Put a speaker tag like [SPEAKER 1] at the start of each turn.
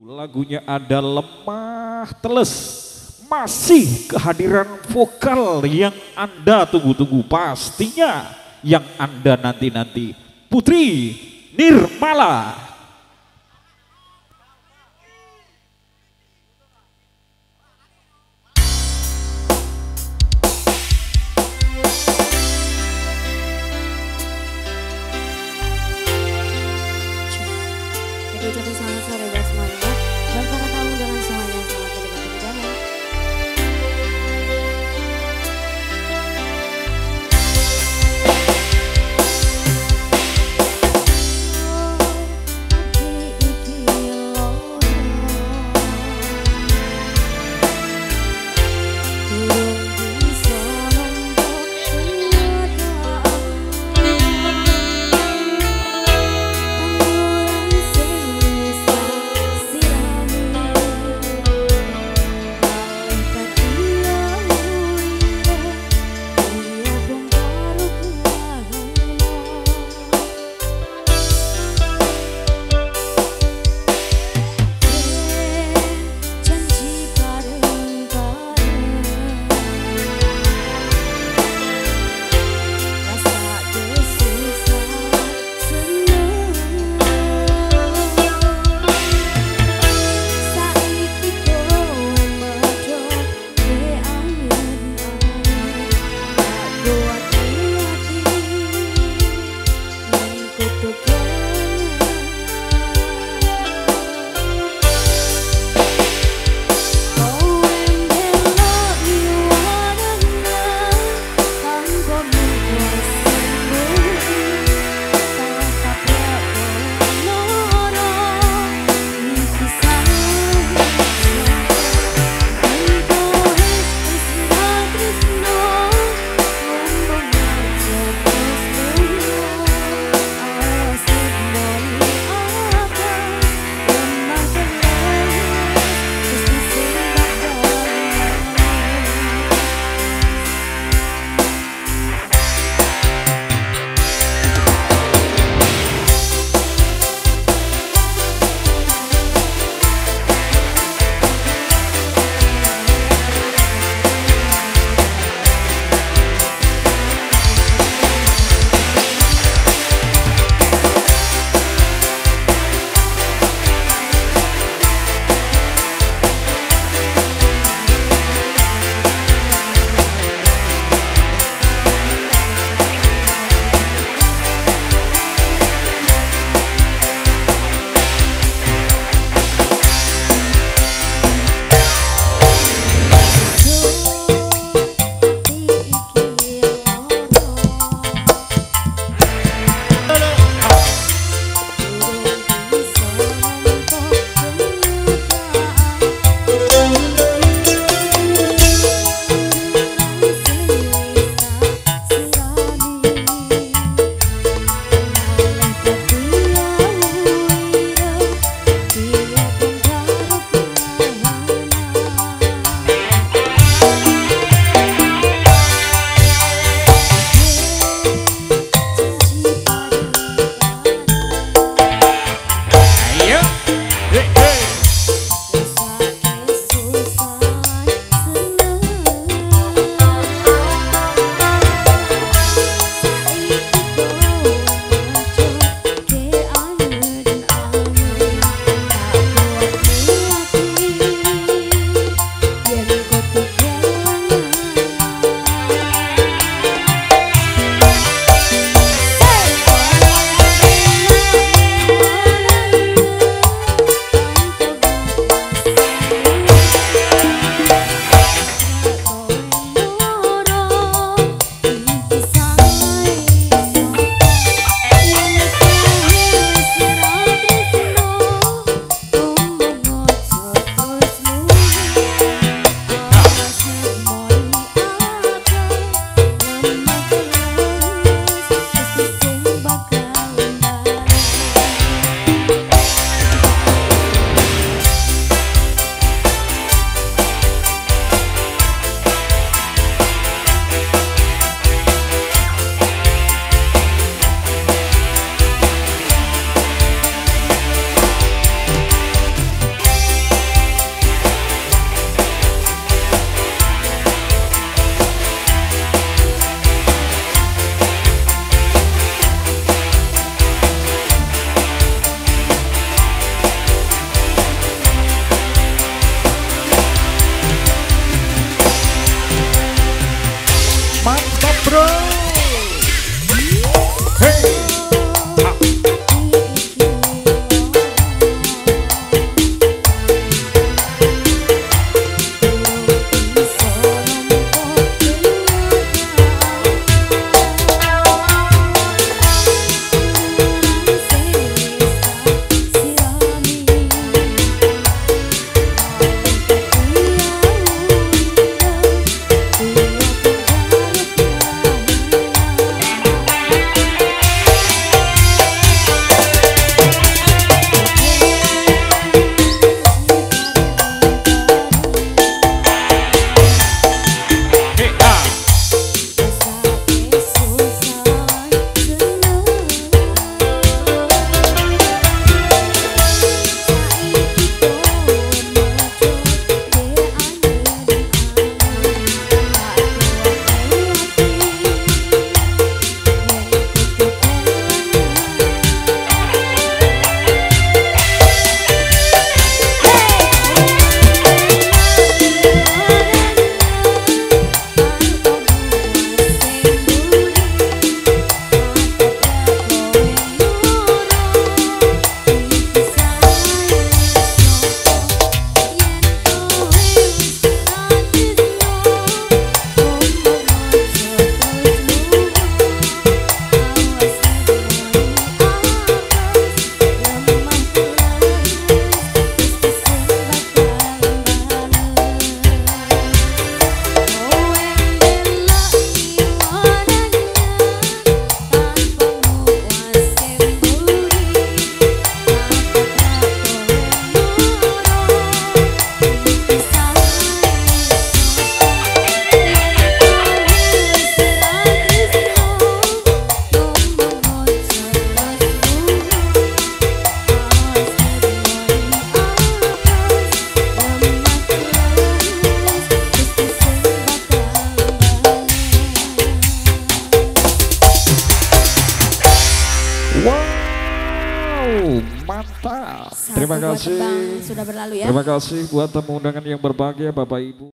[SPEAKER 1] Lagunya ada lemah teles. Masih kehadiran vokal yang Anda tunggu-tunggu pastinya yang Anda nanti-nanti. Putri Nirmala.
[SPEAKER 2] Jadi ucapin selamat Pro.
[SPEAKER 1] Terima kasih.
[SPEAKER 2] tebang sudah berlalu ya.
[SPEAKER 1] Terima kasih buat tamu undangan yang berbahagia Bapak Ibu.